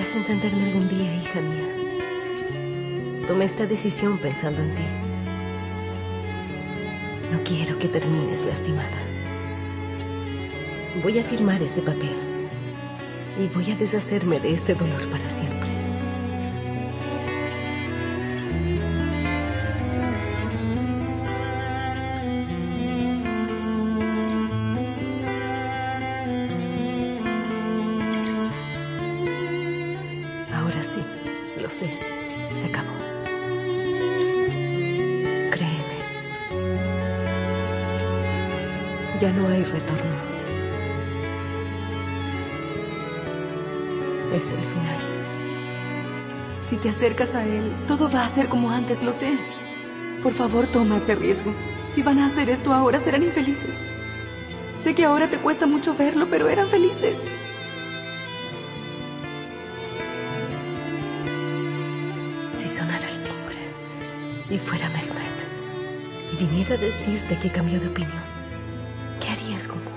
entenderme algún día, hija mía. Tomé esta decisión pensando en ti. No quiero que termines lastimada. Voy a firmar ese papel y voy a deshacerme de este dolor para siempre. Sé. Se acabó. Créeme. Ya no hay retorno. Es el final. Si te acercas a él, todo va a ser como antes, lo sé. Por favor, toma ese riesgo. Si van a hacer esto ahora, serán infelices. Sé que ahora te cuesta mucho verlo, pero eran felices. Si sonara el timbre y fuera Mehmet y viniera a decirte que cambió de opinión, ¿qué harías con.